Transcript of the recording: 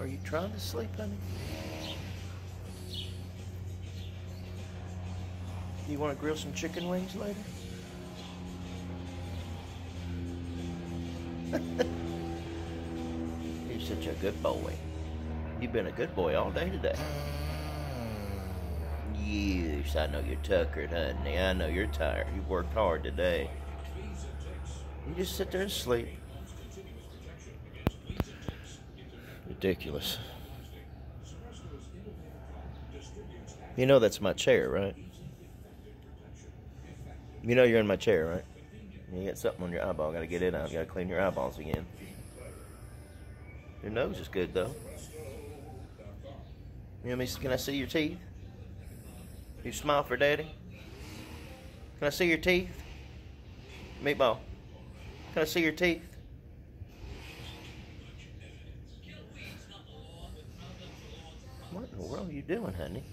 Are you trying to sleep, honey? You want to grill some chicken wings later? You're such a good boy. You've been a good boy all day today. Yes, I know you're tuckered, honey. I know you're tired. You worked hard today. You just sit there and sleep. Ridiculous. You know that's my chair, right? You know you're in my chair, right? You got something on your eyeball. Got to get it out. Got to clean your eyeballs again. Your nose is good though. You know me? Can I see your teeth? You smile for daddy? Can I see your teeth? Meatball. Can I see your teeth? What in the world are you doing, honey?